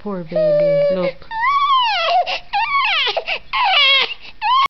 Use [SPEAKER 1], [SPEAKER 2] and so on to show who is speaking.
[SPEAKER 1] Poor baby. Look.